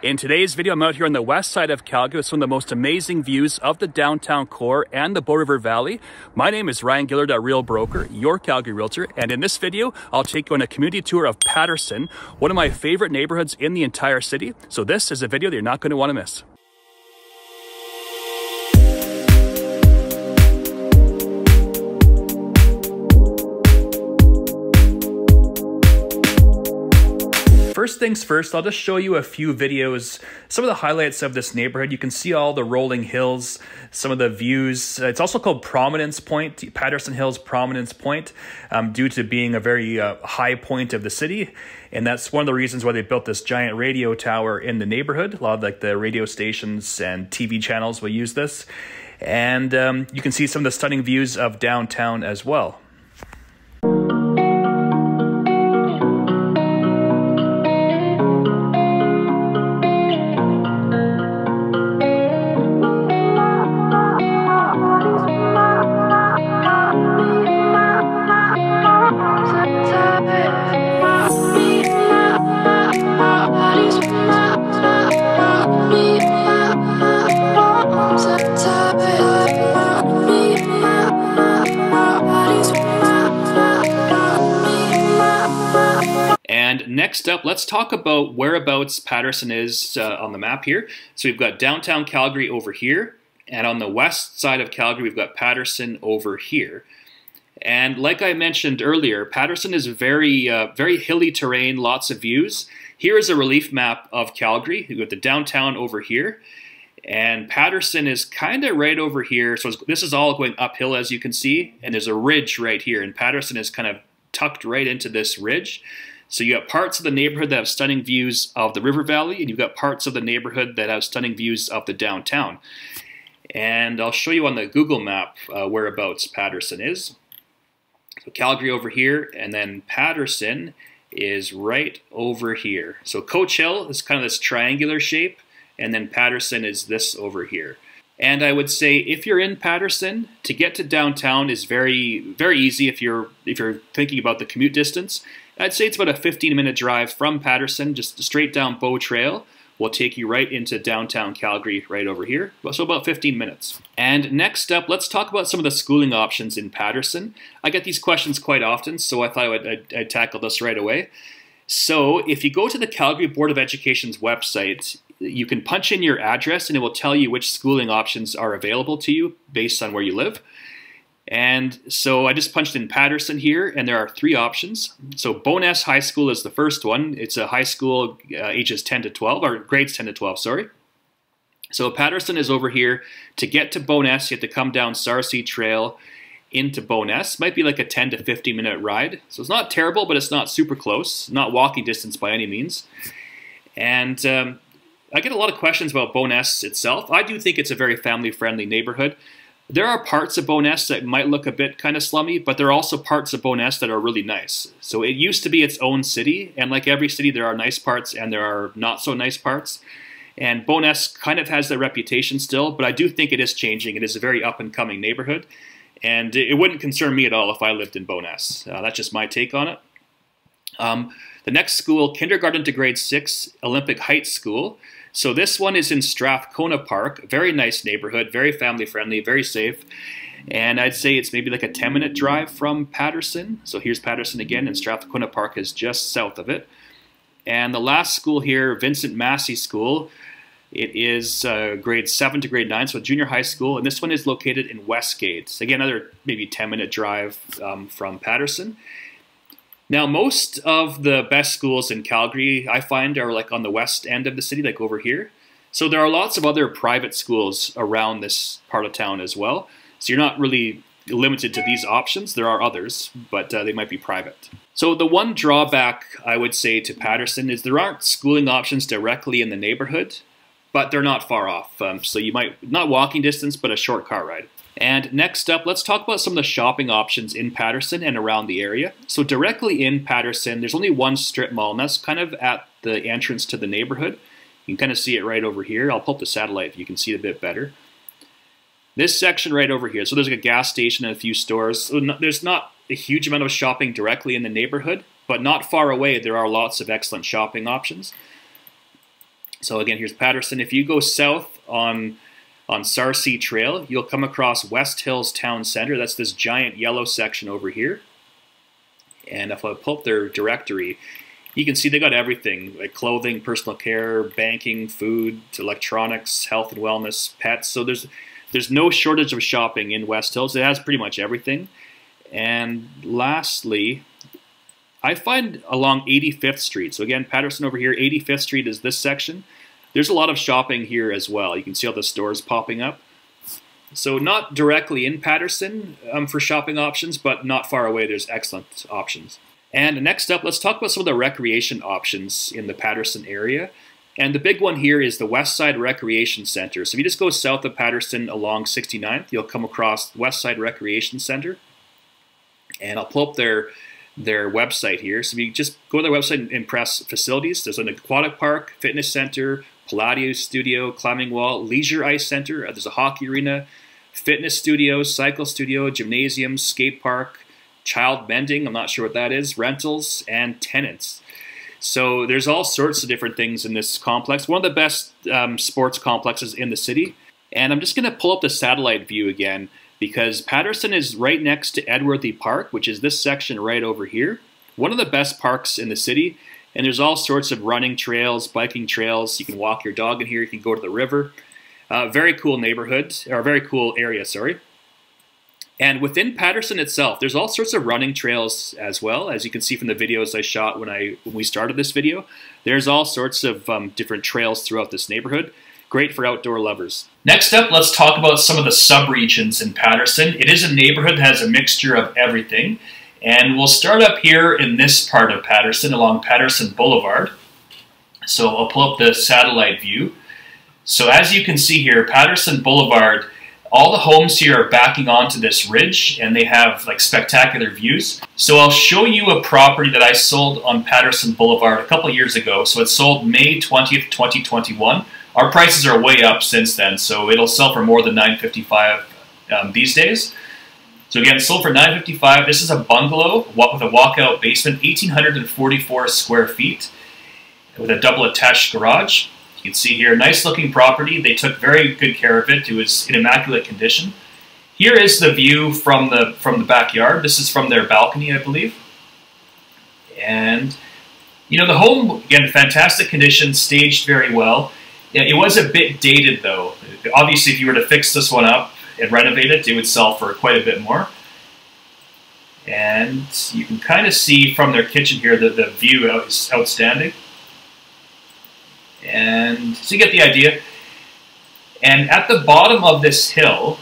In today's video, I'm out here on the west side of Calgary with some of the most amazing views of the downtown core and the Bow River Valley. My name is Ryan Gillard at Real Broker, your Calgary Realtor, and in this video, I'll take you on a community tour of Patterson, one of my favorite neighborhoods in the entire city. So this is a video that you're not going to want to miss. First things first, I'll just show you a few videos, some of the highlights of this neighborhood. You can see all the rolling hills, some of the views. It's also called Prominence Point, Patterson Hills Prominence Point, um, due to being a very uh, high point of the city. And that's one of the reasons why they built this giant radio tower in the neighborhood. A lot of like the radio stations and TV channels will use this. And um, you can see some of the stunning views of downtown as well. Next up, let's talk about whereabouts Patterson is uh, on the map here. So we've got downtown Calgary over here, and on the west side of Calgary, we've got Patterson over here. And like I mentioned earlier, Patterson is very, uh, very hilly terrain, lots of views. Here is a relief map of Calgary. We've got the downtown over here, and Patterson is kind of right over here. So this is all going uphill, as you can see, and there's a ridge right here, and Patterson is kind of tucked right into this ridge. So you got parts of the neighborhood that have stunning views of the river valley, and you've got parts of the neighborhood that have stunning views of the downtown. And I'll show you on the Google map uh, whereabouts Patterson is. So Calgary over here, and then Patterson is right over here. So Coach Hill is kind of this triangular shape, and then Patterson is this over here. And I would say if you're in Patterson, to get to downtown is very, very easy if you're if you're thinking about the commute distance. I'd say it's about a 15 minute drive from Patterson, just straight down Bow Trail will take you right into downtown Calgary right over here. So about 15 minutes. And next up, let's talk about some of the schooling options in Patterson. I get these questions quite often, so I thought I would, I'd, I'd tackle this right away. So if you go to the Calgary Board of Education's website, you can punch in your address and it will tell you which schooling options are available to you based on where you live. And so I just punched in Patterson here, and there are three options. So Bowness High School is the first one. It's a high school uh, ages 10 to 12, or grades 10 to 12, sorry. So Patterson is over here. To get to Bowness, you have to come down Sarcee Trail into Bowness. Might be like a 10 to 15 minute ride. So it's not terrible, but it's not super close. Not walking distance by any means. And um, I get a lot of questions about Bowness itself. I do think it's a very family-friendly neighborhood. There are parts of Bowness that might look a bit kind of slummy, but there are also parts of Bowness that are really nice. So it used to be its own city, and like every city, there are nice parts and there are not so nice parts. And Bowness kind of has that reputation still, but I do think it is changing. It is a very up-and-coming neighborhood, and it wouldn't concern me at all if I lived in Bowness. Uh, that's just my take on it. Um, the next school, kindergarten to grade 6, Olympic Heights School. So this one is in Strathcona Park, very nice neighborhood, very family friendly, very safe. And I'd say it's maybe like a 10 minute drive from Patterson. So here's Patterson again, and Strathcona Park is just south of it. And the last school here, Vincent Massey School, it is uh, grade 7 to grade 9, so junior high school. And this one is located in Westgate. Again, another maybe 10 minute drive um, from Patterson. Now, most of the best schools in Calgary, I find, are like on the west end of the city, like over here. So there are lots of other private schools around this part of town as well. So you're not really limited to these options. There are others, but uh, they might be private. So the one drawback I would say to Patterson is there aren't schooling options directly in the neighborhood, but they're not far off. Um, so you might, not walking distance, but a short car ride. And next up, let's talk about some of the shopping options in Patterson and around the area. So directly in Patterson, there's only one strip mall, and that's kind of at the entrance to the neighborhood. You can kind of see it right over here. I'll pull up the satellite if you can see it a bit better. This section right over here, so there's like a gas station and a few stores. So no, there's not a huge amount of shopping directly in the neighborhood, but not far away there are lots of excellent shopping options. So again, here's Patterson. If you go south on on Sarcee Trail, you'll come across West Hills Town Center. That's this giant yellow section over here. And if I pull up their directory, you can see they got everything like clothing, personal care, banking, food, electronics, health and wellness, pets. So there's there's no shortage of shopping in West Hills. It has pretty much everything. And lastly, I find along 85th Street. So again, Patterson over here, 85th Street is this section. There's a lot of shopping here as well. You can see all the stores popping up. So not directly in Patterson um, for shopping options, but not far away, there's excellent options. And next up, let's talk about some of the recreation options in the Patterson area. And the big one here is the West Side Recreation Center. So if you just go south of Patterson along 69th, you'll come across West Side Recreation Center. And I'll pull up their their website here. So if you just go to their website and press facilities, there's an aquatic park, fitness center, Pilates studio, climbing wall, leisure ice center, uh, there's a hockey arena, fitness studio, cycle studio, gymnasium, skate park, child mending, I'm not sure what that is, rentals, and tenants. So there's all sorts of different things in this complex. One of the best um, sports complexes in the city. And I'm just going to pull up the satellite view again because Patterson is right next to Edworthy Park, which is this section right over here. One of the best parks in the city. And there's all sorts of running trails, biking trails. You can walk your dog in here. You can go to the river. Uh, very cool neighborhood, or very cool area, sorry. And within Patterson itself, there's all sorts of running trails as well. As you can see from the videos I shot when I when we started this video, there's all sorts of um, different trails throughout this neighborhood. Great for outdoor lovers. Next up, let's talk about some of the subregions in Patterson. It is a neighborhood that has a mixture of everything. And we'll start up here in this part of Patterson along Patterson Boulevard. So I'll pull up the satellite view. So as you can see here, Patterson Boulevard all the homes here are backing onto this ridge and they have like spectacular views. So I'll show you a property that I sold on Patterson Boulevard a couple years ago. So it sold May 20th, 2021. Our prices are way up since then, so it'll sell for more than 955 um, these days. So again, sold for 955. This is a bungalow with a walkout basement, 1,844 square feet with a double attached garage. You can see here, nice looking property. They took very good care of it. It was in immaculate condition. Here is the view from the from the backyard. This is from their balcony, I believe. And you know the home again, fantastic condition, staged very well. It was a bit dated though. Obviously, if you were to fix this one up and renovate it, it would sell for quite a bit more. And you can kind of see from their kitchen here that the view is outstanding. And so you get the idea. And at the bottom of this hill,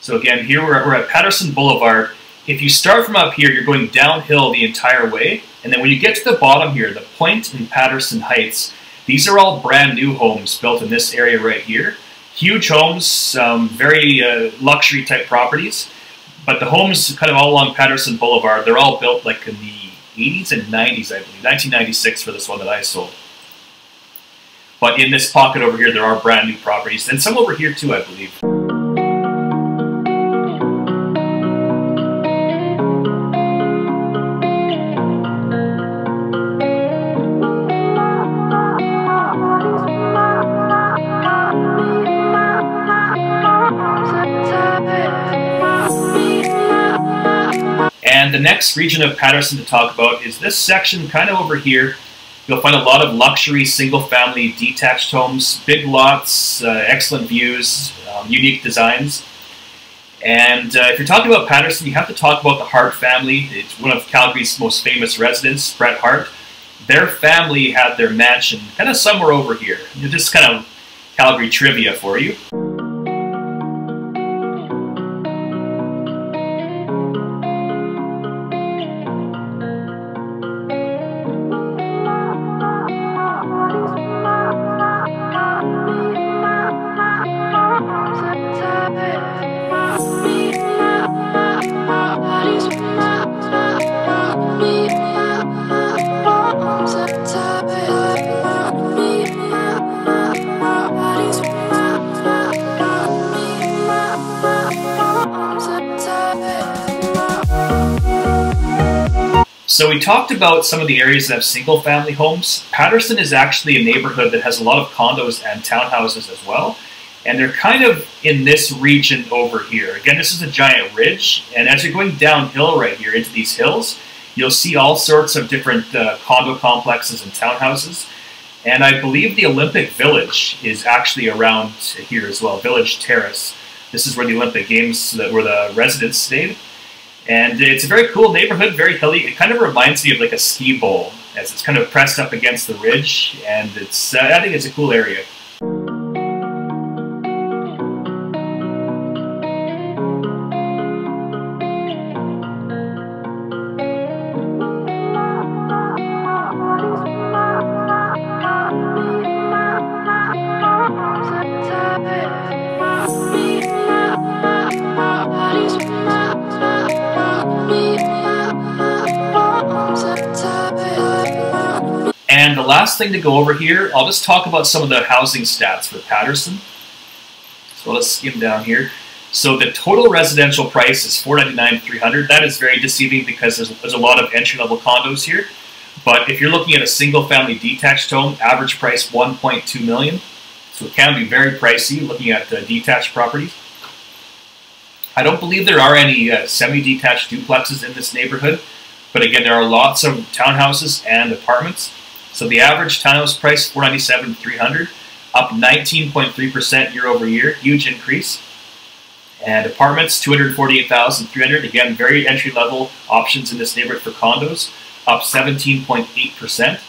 so again, here we're, we're at Patterson Boulevard. If you start from up here, you're going downhill the entire way. And then when you get to the bottom here, the point in Patterson Heights, these are all brand new homes built in this area right here. Huge homes, um, very uh, luxury type properties. But the homes kind of all along Patterson Boulevard, they're all built like in the 80s and 90s, I believe. 1996 for this one that I sold. But in this pocket over here, there are brand new properties, and some over here too, I believe. Next region of Patterson to talk about is this section kind of over here You'll find a lot of luxury single-family detached homes, big lots, uh, excellent views, um, unique designs. And uh, if you're talking about Patterson, you have to talk about the Hart family. It's one of Calgary's most famous residents, Bret Hart. Their family had their mansion kind of somewhere over here. Just kind of Calgary trivia for you. So we talked about some of the areas that have single family homes. Patterson is actually a neighborhood that has a lot of condos and townhouses as well. And they're kind of in this region over here. Again, this is a giant ridge. And as you're going downhill right here into these hills, you'll see all sorts of different uh, condo complexes and townhouses. And I believe the Olympic Village is actually around here as well, Village Terrace. This is where the Olympic Games, where the residents stayed. And it's a very cool neighborhood, very hilly. It kind of reminds me of like a ski bowl, as it's kind of pressed up against the ridge. And it's, uh, I think it's a cool area. The last thing to go over here, I'll just talk about some of the housing stats for Patterson. So let's skim down here. So the total residential price is 499 300 That is very deceiving because there's, there's a lot of entry-level condos here. But if you're looking at a single-family detached home, average price 1.2 million. So it can be very pricey looking at the detached properties. I don't believe there are any uh, semi-detached duplexes in this neighborhood. But again, there are lots of townhouses and apartments. So the average townhouse price, 497 300 up 19.3% year over year, huge increase. And apartments, 248,300. Again, very entry level options in this neighborhood for condos, up 17.8%.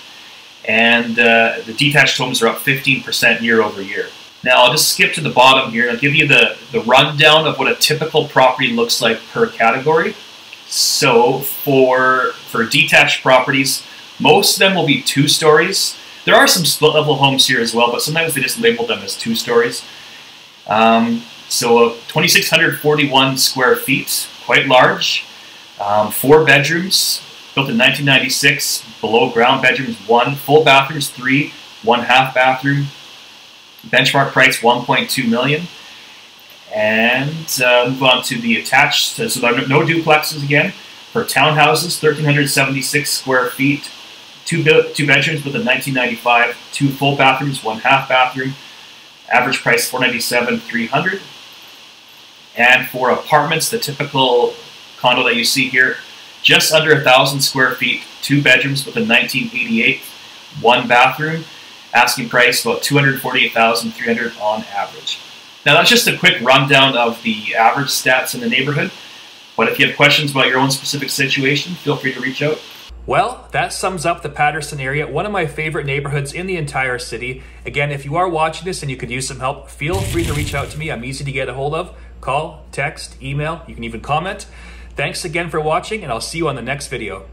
And uh, the detached homes are up 15% year over year. Now I'll just skip to the bottom here and I'll give you the, the rundown of what a typical property looks like per category. So for, for detached properties, most of them will be two stories. There are some split level homes here as well, but sometimes they just label them as two stories. Um, so 2,641 square feet, quite large. Um, four bedrooms, built in 1996. Below ground bedrooms, one. Full bathrooms, three. One half bathroom. Benchmark price, 1.2 million. And uh, move on to the attached. So there are no duplexes again. For townhouses, 1,376 square feet, two, two bedrooms with a 1995, two full bathrooms, one half bathroom. Average price 497 300 And for apartments, the typical condo that you see here, just under a thousand square feet, two bedrooms with a 1988, one bathroom. Asking price about 248,300 on average. Now that's just a quick rundown of the average stats in the neighborhood. But if you have questions about your own specific situation, feel free to reach out. Well, that sums up the Patterson area, one of my favorite neighborhoods in the entire city. Again, if you are watching this and you could use some help, feel free to reach out to me. I'm easy to get a hold of. Call, text, email, you can even comment. Thanks again for watching, and I'll see you on the next video.